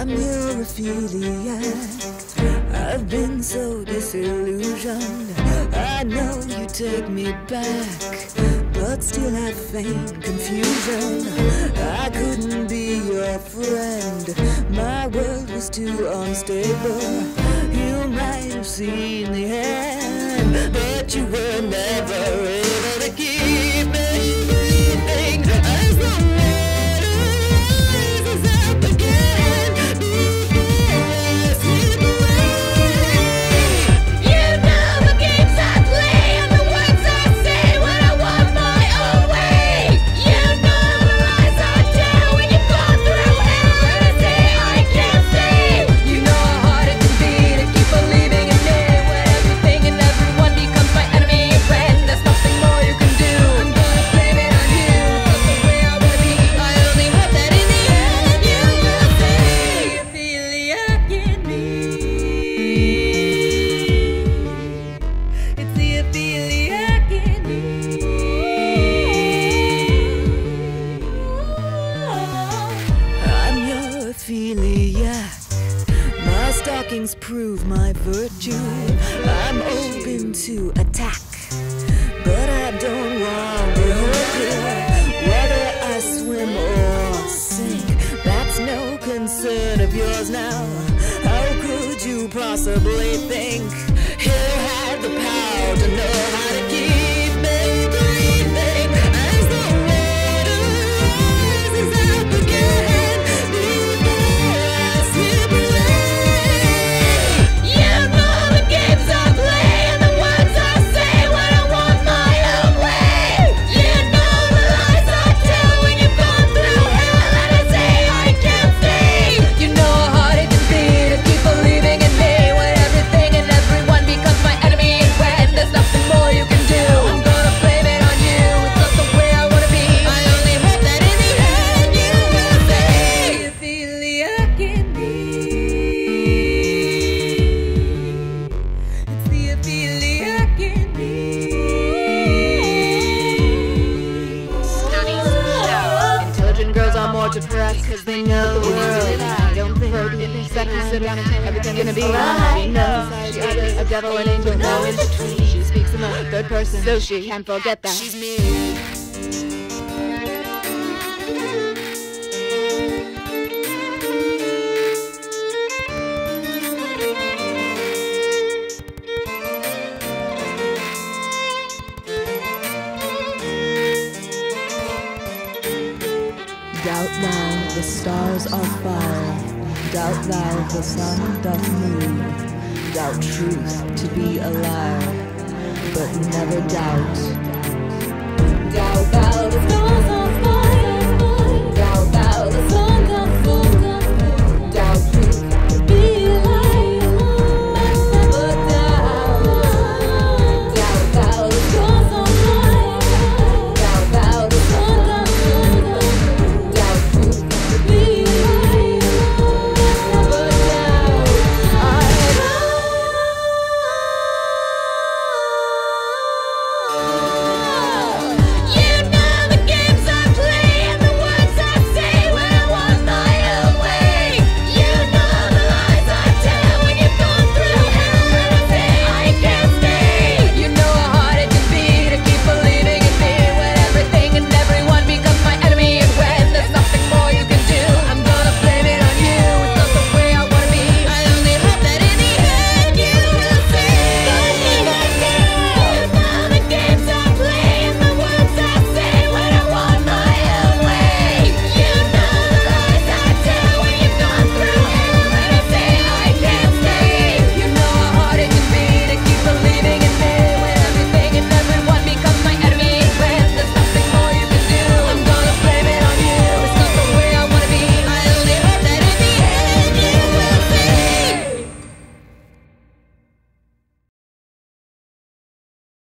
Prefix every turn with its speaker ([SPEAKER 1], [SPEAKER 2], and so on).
[SPEAKER 1] I'm your Opheliac. I've been so disillusioned. I know you take me back, but still I feign confusion. I couldn't be your friend. My world was too unstable. You might have seen the end, but you were never able to keep virtue. I'm open to attack, but I don't want to hurt you. Whether I swim or sink, that's no concern of yours now. How could you possibly think you had the power to know how to keep
[SPEAKER 2] are because they know the world. I don't think down and everything's gonna be fine. No, she a devil and angel, no in between. She speaks in the third person, so she can't forget that.
[SPEAKER 1] She's me. Doubt thou the stars are fire, doubt thou the sun doth move, doubt truth to be a liar, but never doubt. Doubt thou